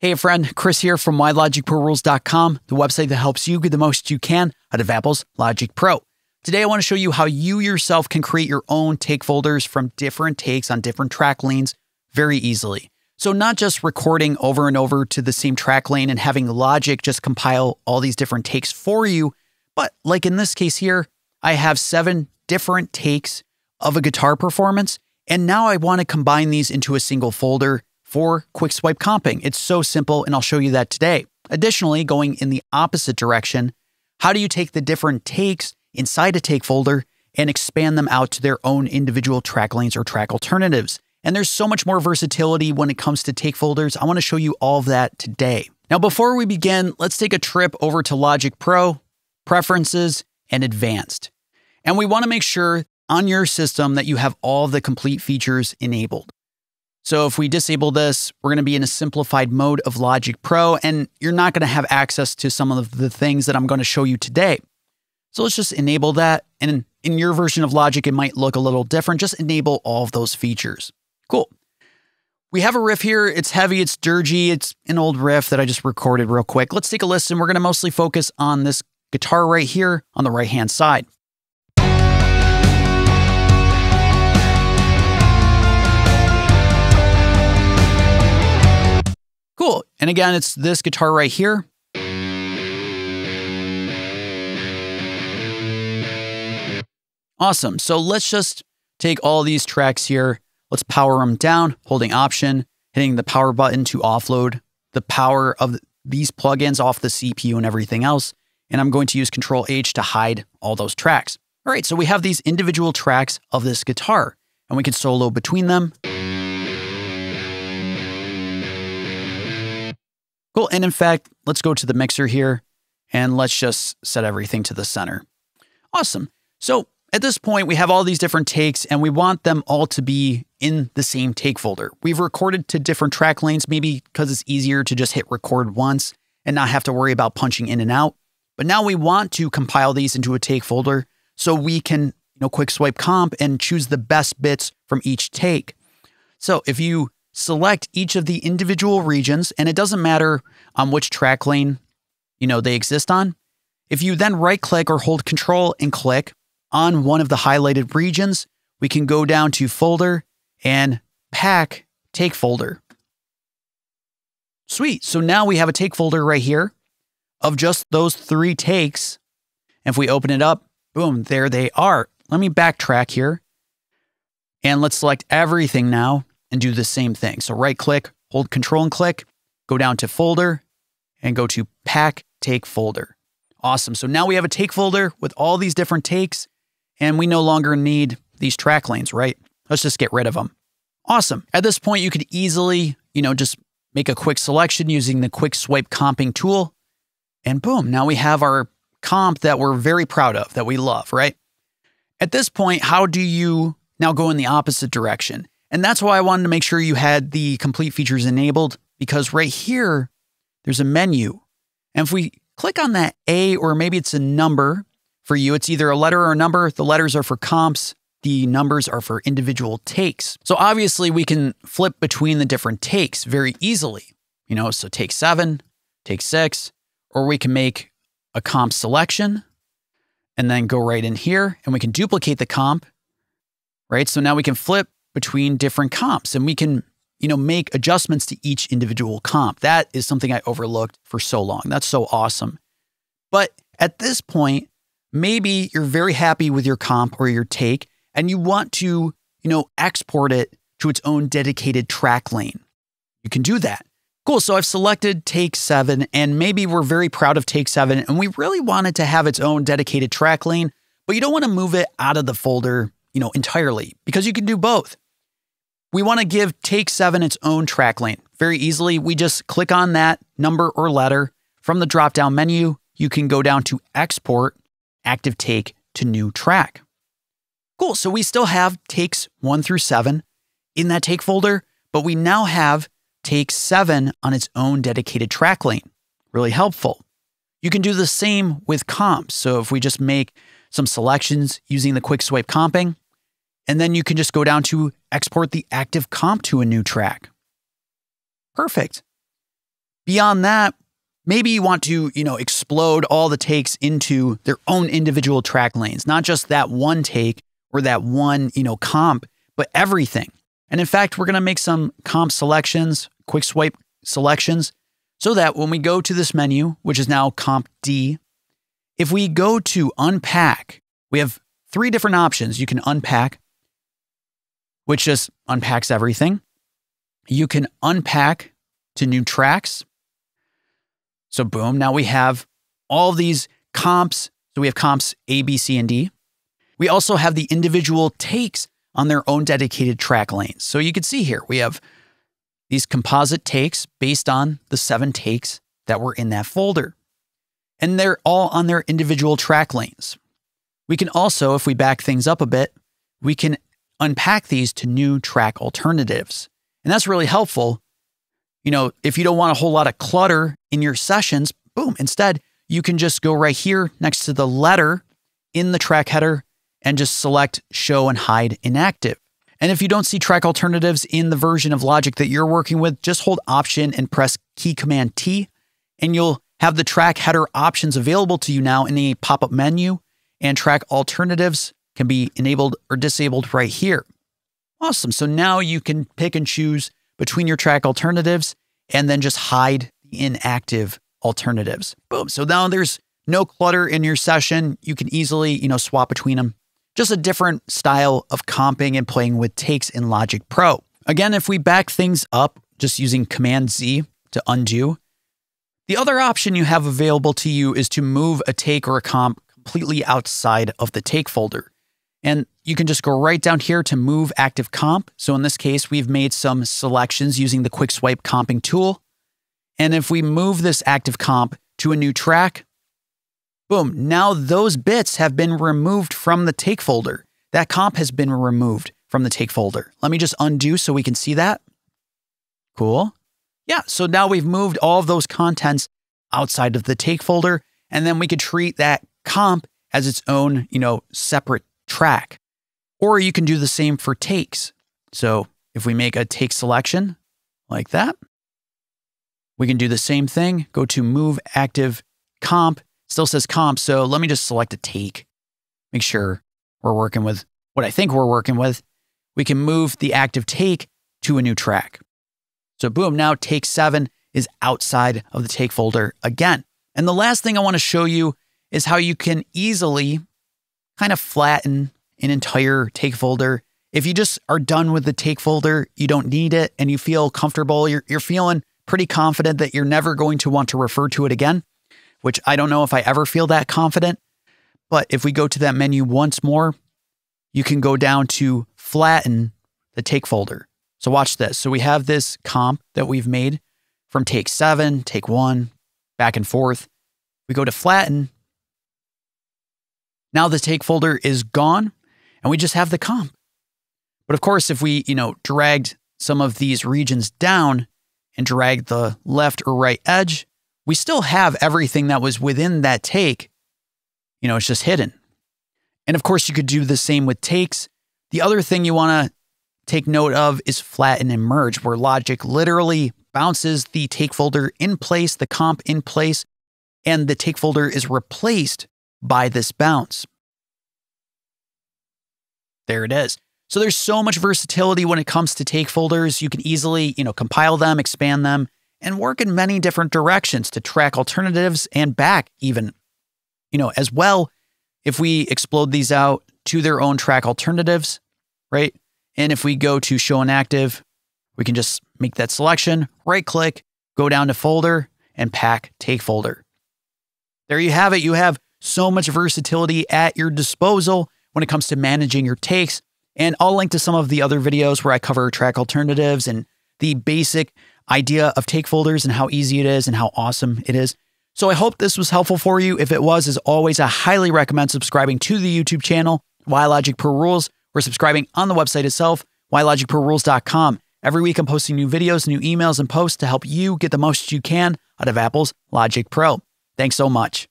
Hey, friend, Chris here from WhyLogicProRules.com, the website that helps you get the most you can out of Apple's Logic Pro. Today, I want to show you how you yourself can create your own take folders from different takes on different track lanes very easily. So, not just recording over and over to the same track lane and having Logic just compile all these different takes for you, but like in this case here, I have seven different takes of a guitar performance, and now I want to combine these into a single folder for quick swipe comping. It's so simple, and I'll show you that today. Additionally, going in the opposite direction, how do you take the different takes inside a take folder and expand them out to their own individual track lanes or track alternatives? And there's so much more versatility when it comes to take folders. I want to show you all of that today. Now, before we begin, let's take a trip over to Logic Pro, Preferences, and Advanced. And we want to make sure on your system that you have all the complete features enabled. So if we disable this, we're going to be in a simplified mode of Logic Pro, and you're not going to have access to some of the things that I'm going to show you today. So let's just enable that. And in your version of Logic, it might look a little different. Just enable all of those features. Cool. We have a riff here. It's heavy, it's dirgy, it's an old riff that I just recorded real quick. Let's take a listen. We're going to mostly focus on this guitar right here on the right hand side. Cool. And again, it's this guitar right here. Awesome. So let's just take all these tracks here. Let's power them down, holding option, hitting the power button to offload the power of these plugins off the CPU and everything else. And I'm going to use Control H to hide all those tracks. All right, so we have these individual tracks of this guitar, and we can solo between them. Cool. And in fact, let's go to the mixer here and let's just set everything to the center. Awesome. So at this point, we have all these different takes and we want them all to be in the same take folder. We've recorded to different track lanes, maybe because it's easier to just hit record once and not have to worry about punching in and out. But now we want to compile these into a take folder so we can, you know, quick swipe comp and choose the best bits from each take. So if you select each of the individual regions, and it doesn't matter on which track lane, you know, they exist on. If you then right click or hold control and click on one of the highlighted regions, we can go down to folder and pack take folder. Sweet. So now we have a take folder right here of just those three takes. If we open it up, boom, there they are. Let me backtrack here. And let's select everything now and do the same thing. So right click, hold control and click, go down to folder and go to pack take folder. Awesome. So now we have a take folder with all these different takes and we no longer need these track lanes, right? Let's just get rid of them. Awesome. At this point, you could easily, you know, just make a quick selection using the quick swipe comping tool. And boom, now we have our comp that we're very proud of, that we love, right? At this point, how do you now go in the opposite direction? And that's why I wanted to make sure you had the complete features enabled because right here, there's a menu. And if we click on that A, or maybe it's a number for you, it's either a letter or a number. The letters are for comps, the numbers are for individual takes. So obviously, we can flip between the different takes very easily. You know, so take seven, take six, or we can make a comp selection and then go right in here and we can duplicate the comp, right? So now we can flip between different comps and we can you know make adjustments to each individual comp. That is something i overlooked for so long. That's so awesome. But at this point maybe you're very happy with your comp or your take and you want to you know export it to its own dedicated track lane. You can do that. Cool. So i've selected take 7 and maybe we're very proud of take 7 and we really wanted to have its own dedicated track lane but you don't want to move it out of the folder you know entirely because you can do both we want to give Take 7 its own track lane. Very easily, we just click on that number or letter. From the drop down menu, you can go down to Export Active Take to New Track. Cool, so we still have takes 1 through 7 in that take folder, but we now have take 7 on its own dedicated track lane. Really helpful. You can do the same with comps. So if we just make some selections using the quick swipe comping, and then you can just go down to export the active comp to a new track. Perfect. Beyond that, maybe you want to, you know, explode all the takes into their own individual track lanes, not just that one take or that one, you know, comp, but everything. And in fact, we're going to make some comp selections, quick swipe selections, so that when we go to this menu, which is now comp D, if we go to unpack, we have three different options. You can unpack, which just unpacks everything. You can unpack to new tracks. So, boom, now we have all these comps. So, we have comps A, B, C, and D. We also have the individual takes on their own dedicated track lanes. So, you can see here we have these composite takes based on the seven takes that were in that folder. And they're all on their individual track lanes. We can also, if we back things up a bit, we can unpack these to new track alternatives. And that's really helpful. You know, if you don't want a whole lot of clutter in your sessions, boom, instead, you can just go right here next to the letter in the track header and just select show and hide inactive. And if you don't see track alternatives in the version of Logic that you're working with, just hold Option and press Key Command T, and you'll have the track header options available to you now in a pop up menu, and track alternatives can be enabled or disabled right here. Awesome. So now you can pick and choose between your track alternatives and then just hide the inactive alternatives. Boom. So now there's no clutter in your session. You can easily, you know, swap between them just a different style of comping and playing with takes in Logic Pro. Again, if we back things up just using Command Z to undo, the other option you have available to you is to move a take or a comp completely outside of the take folder. And you can just go right down here to move active comp. So in this case, we've made some selections using the quick swipe comping tool. And if we move this active comp to a new track, Boom. Now those bits have been removed from the take folder. That comp has been removed from the take folder. Let me just undo so we can see that. Cool. Yeah, so now we've moved all of those contents outside of the take folder, and then we could treat that comp as its own, you know, separate track. Or you can do the same for takes. So if we make a take selection like that, we can do the same thing, go to move active comp, Still says comp, so let me just select a take. Make sure we're working with what I think we're working with. We can move the active take to a new track. So boom, now take seven is outside of the take folder again. And the last thing I want to show you is how you can easily kind of flatten an entire take folder. If you just are done with the take folder, you don't need it, and you feel comfortable, you're, you're feeling pretty confident that you're never going to want to refer to it again, which I don't know if I ever feel that confident. But if we go to that menu once more, you can go down to flatten the take folder. So watch this. So we have this comp that we've made from take seven, take one, back and forth. We go to flatten. Now the take folder is gone and we just have the comp. But of course, if we, you know, dragged some of these regions down and dragged the left or right edge, we still have everything that was within that take. You know, it's just hidden. And of course, you could do the same with takes. The other thing you want to take note of is flatten and merge, where logic literally bounces the take folder in place, the comp in place, and the take folder is replaced by this bounce. There it is. So there's so much versatility when it comes to take folders. You can easily, you know, compile them, expand them, and work in many different directions to track alternatives and back even. You know, as well, if we explode these out to their own track alternatives, right? And if we go to show inactive, we can just make that selection, right click, go down to folder and pack take folder. There you have it. You have so much versatility at your disposal when it comes to managing your takes. And I'll link to some of the other videos where I cover track alternatives and the basic idea of take folders and how easy it is and how awesome it is. So I hope this was helpful for you. If it was, as always, I highly recommend subscribing to the YouTube channel, Why Logic Pro Rules, or subscribing on the website itself, whylogicprorules.com. Every week I'm posting new videos, new emails, and posts to help you get the most you can out of Apple's Logic Pro. Thanks so much.